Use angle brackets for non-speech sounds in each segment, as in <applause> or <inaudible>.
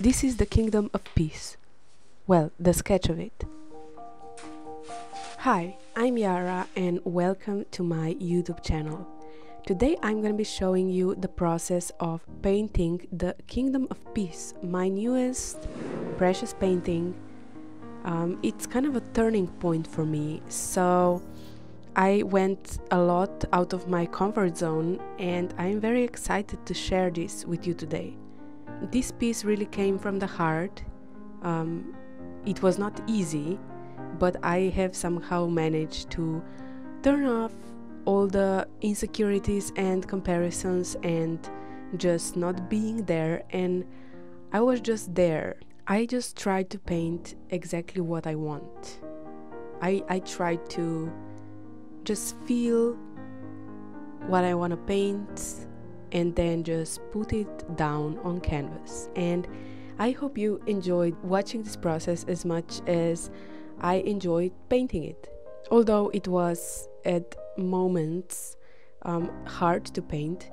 This is the Kingdom of Peace. Well, the sketch of it. Hi, I'm Jara and welcome to my YouTube channel. Today I'm going to be showing you the process of painting the Kingdom of Peace, my newest precious painting. Um, it's kind of a turning point for me, so I went a lot out of my comfort zone and I'm very excited to share this with you today. This piece really came from the heart. Um, it was not easy, but I have somehow managed to turn off all the insecurities and comparisons and just not being there and I was just there. I just tried to paint exactly what I want. I I tried to just feel what I want to paint and then just put it down on canvas. And I hope you enjoyed watching this process as much as I enjoyed painting it. Although it was at moments um, hard to paint,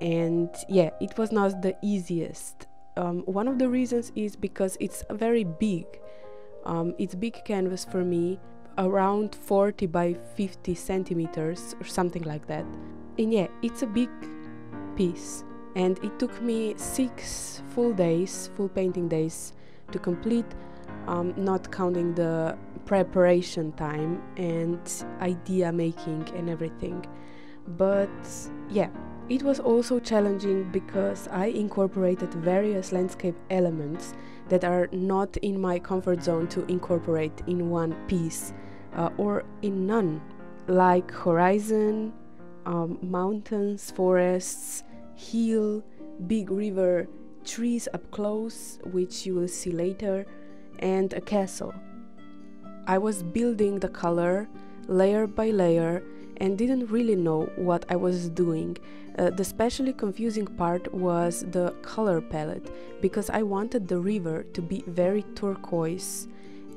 and yeah, it was not the easiest. Um, one of the reasons is because it's very big. Um, it's big canvas for me, around 40 by 50 centimeters or something like that. And yeah, it's a big piece. And it took me six full days, full painting days, to complete, um, not counting the preparation time and idea making and everything. But yeah, it was also challenging because I incorporated various landscape elements that are not in my comfort zone to incorporate in one piece uh, or in none, like horizon, um, mountains, forests, hill, big river, trees up close, which you will see later, and a castle. I was building the color layer by layer and didn't really know what I was doing. Uh, the especially confusing part was the color palette because I wanted the river to be very turquoise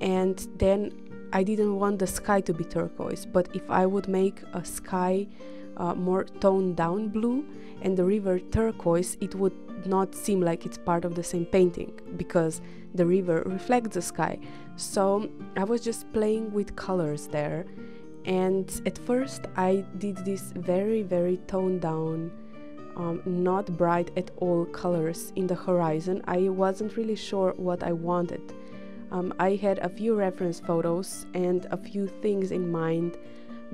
and then I didn't want the sky to be turquoise, but if I would make a sky uh, more toned down blue and the river turquoise, it would not seem like it's part of the same painting because the river reflects the sky. So I was just playing with colors there. And at first, I did this very, very toned down, um, not bright at all colors in the horizon. I wasn't really sure what I wanted. Um, I had a few reference photos and a few things in mind,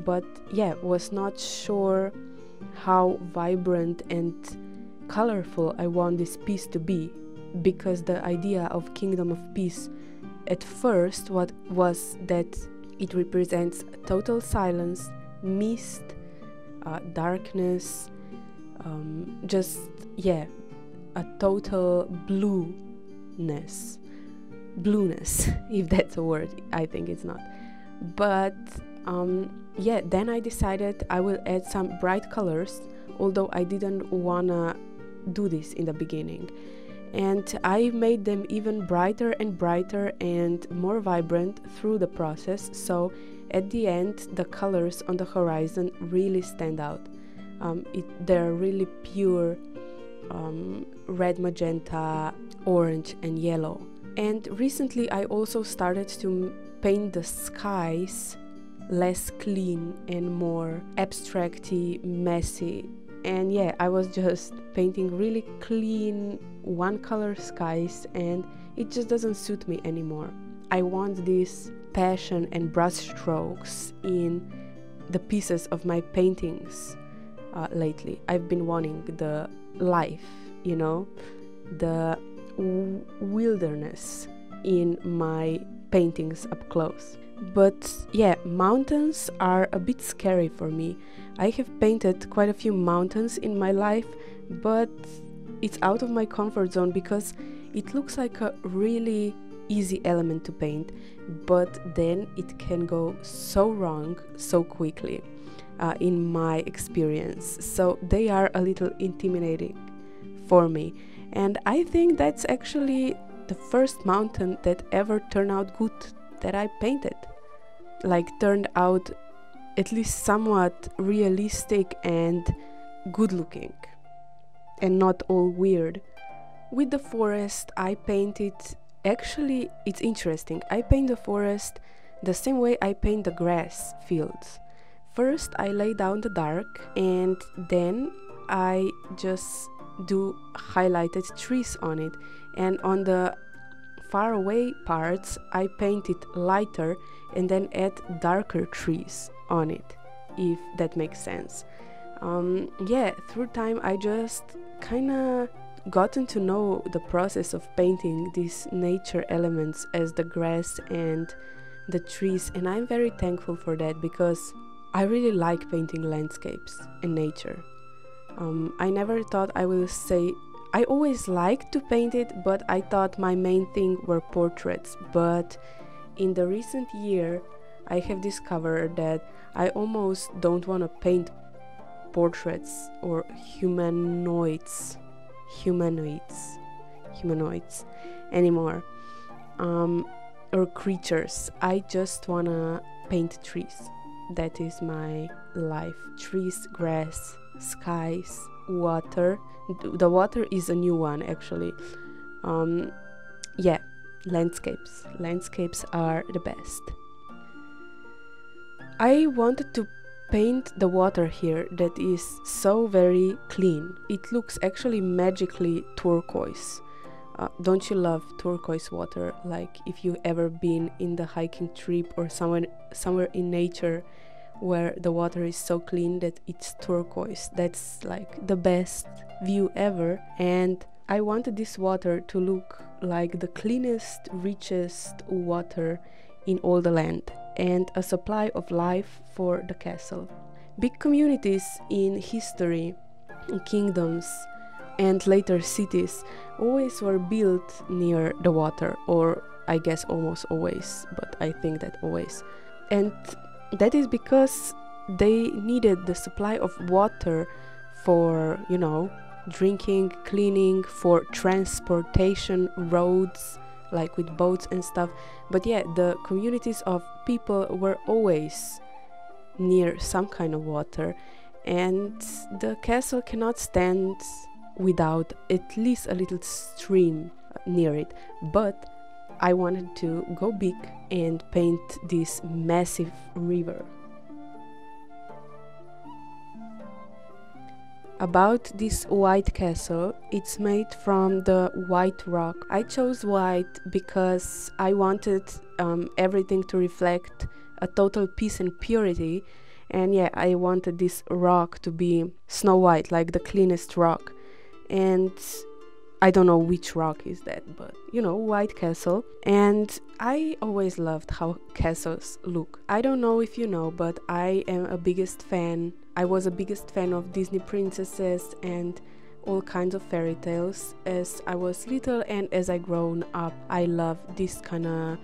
but yeah, was not sure how vibrant and colorful I want this piece to be because the idea of Kingdom of Peace at first what was that it represents total silence, mist, uh, darkness, um, just yeah, a total blueness blueness, <laughs> if that's a word. I think it's not. But um, yeah, then I decided I will add some bright colors, although I didn't wanna do this in the beginning. And I made them even brighter and brighter and more vibrant through the process. So at the end, the colors on the horizon really stand out. Um, it, they're really pure um, red, magenta, orange, and yellow. And recently, I also started to paint the skies less clean and more abstracty, messy. And yeah, I was just painting really clean, one color skies, and it just doesn't suit me anymore. I want this passion and brush strokes in the pieces of my paintings uh, lately. I've been wanting the life, you know, the wilderness in my paintings up close. But yeah, mountains are a bit scary for me. I have painted quite a few mountains in my life, but it's out of my comfort zone because it looks like a really easy element to paint, but then it can go so wrong so quickly, uh, in my experience. So they are a little intimidating for me. And I think that's actually the first mountain that ever turned out good that I painted. Like, turned out at least somewhat realistic and good looking and not all weird. With the forest, I painted. Actually, it's interesting. I paint the forest the same way I paint the grass fields. First, I lay down the dark, and then I just do highlighted trees on it. And on the far away parts, I paint it lighter and then add darker trees on it, if that makes sense. Um, yeah, through time, I just kind of gotten to know the process of painting these nature elements as the grass and the trees, and I'm very thankful for that because I really like painting landscapes and nature. Um, I never thought I will say I always liked to paint it, but I thought my main thing were portraits. But in the recent year, I have discovered that I almost don't want to paint portraits or humanoids, humanoids, humanoids anymore, um, or creatures. I just want to paint trees. That is my life trees, grass, skies, water. The water is a new one actually. Um, yeah, landscapes. Landscapes are the best. I wanted to paint the water here that is so very clean. It looks actually magically turquoise. Uh, don't you love turquoise water? Like if you've ever been in the hiking trip or somewhere somewhere in nature where the water is so clean that it's turquoise. That's like the best view ever. And I wanted this water to look like the cleanest, richest water in all the land and a supply of life for the castle. Big communities in history, kingdoms, and later cities always were built near the water, or I guess almost always, but I think that always. And that is because they needed the supply of water for, you know, drinking, cleaning, for transportation, roads, like with boats and stuff. But yeah, the communities of people were always near some kind of water, and the castle cannot stand without at least a little stream near it. But I wanted to go big and paint this massive river. About this white castle, it's made from the white rock. I chose white because I wanted um, everything to reflect a total peace and purity. And yeah, I wanted this rock to be snow white, like the cleanest rock. And I don't know which rock is that, but you know, White Castle. And I always loved how castles look. I don't know if you know, but I am a biggest fan. I was a biggest fan of Disney princesses and all kinds of fairy tales as I was little and as I grown up. I love this kind of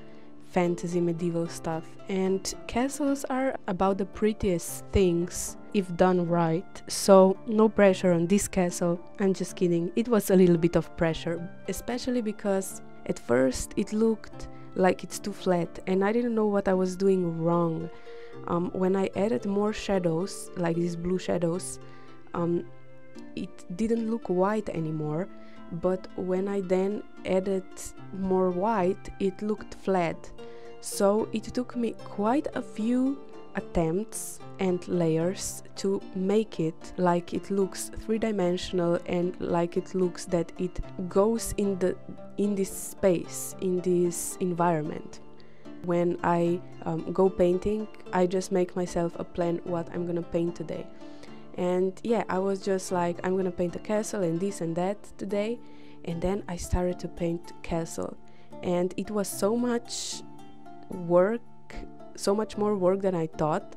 fantasy medieval stuff. And castles are about the prettiest things if done right. So, no pressure on this castle. I'm just kidding. It was a little bit of pressure, especially because at first it looked like it's too flat and I didn't know what I was doing wrong. Um, when I added more shadows, like these blue shadows, um, it didn't look white anymore. But when I then added more white, it looked flat. So it took me quite a few attempts and layers to make it like it looks three-dimensional and like it looks that it goes in the in this space in this environment when i um, go painting i just make myself a plan what i'm gonna paint today and yeah i was just like i'm gonna paint a castle and this and that today and then i started to paint castle and it was so much work so much more work than I thought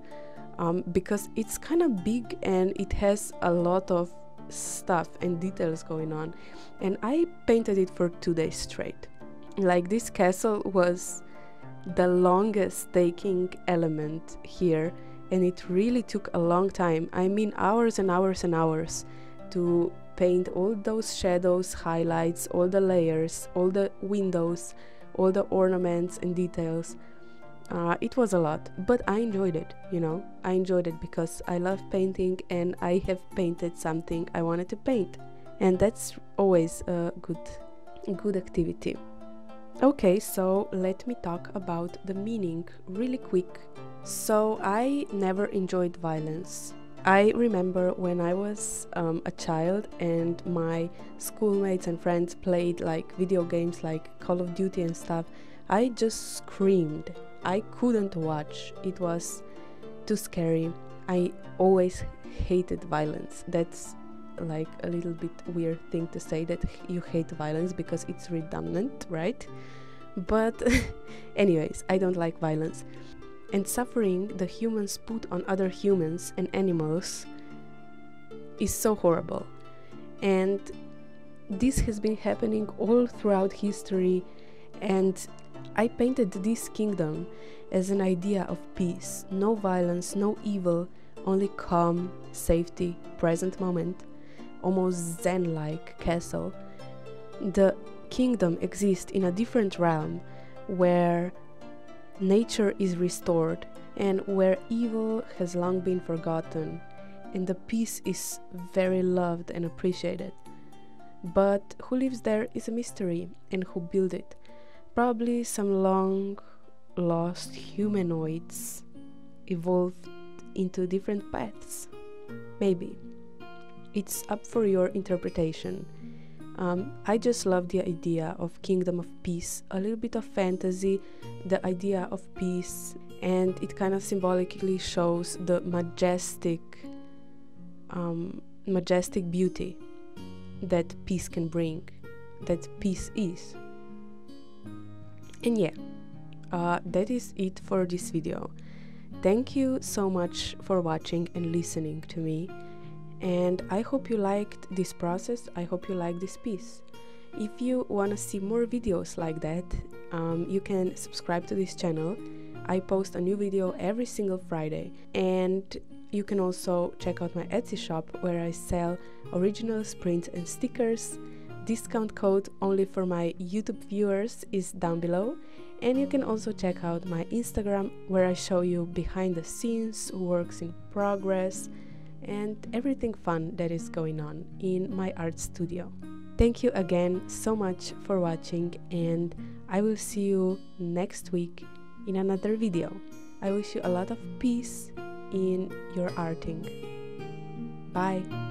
um, because it's kind of big and it has a lot of stuff and details going on. And I painted it for two days straight. Like this castle was the longest taking element here, and it really took a long time. I mean, hours and hours and hours to paint all those shadows, highlights, all the layers, all the windows, all the ornaments and details. Uh, it was a lot, but I enjoyed it, you know. I enjoyed it because I love painting and I have painted something I wanted to paint. and that's always a good good activity okay so let me talk about the meaning really quick so i never enjoyed violence I remember when I was um, a child and my schoolmates and friends played like video games like Call of Duty and stuff, I just screamed. I couldn't watch. It was too scary. I always hated violence. That's like a little bit weird thing to say that you hate violence because it's redundant, right? But, <laughs> anyways, I don't like violence and suffering the humans put on other humans and animals is so horrible. And this has been happening all throughout history, and I painted this kingdom as an idea of peace no violence, no evil, only calm, safety, present moment, almost Zen like castle. The kingdom exists in a different realm where nature is restored and where evil has long been forgotten and the peace is very loved and appreciated. But who lives there is a mystery and who built it. Probably some long lost humanoids evolved into different paths. Maybe. It's up for your interpretation. Um, I just love the idea of Kingdom of Peace, a little bit of fantasy, the idea of peace, and it kind of symbolically shows the majestic, um, majestic beauty that peace can bring, that peace is. And yeah, uh, that is it for this video. Thank you so much for watching and listening to me and I hope you liked this process. I hope you like this piece. If you want to see more videos like that, um, you can subscribe to this channel. I post a new video every single Friday, and you can also check out my Etsy shop where I sell originals, prints, and stickers. Discount code only for my YouTube viewers is down below, and you can also check out my Instagram where I show you behind the scenes, works in progress and everything fun that is going on in my art studio. Thank you again so much for watching and I will see you next week in another video. I wish you a lot of peace in your arting. Bye!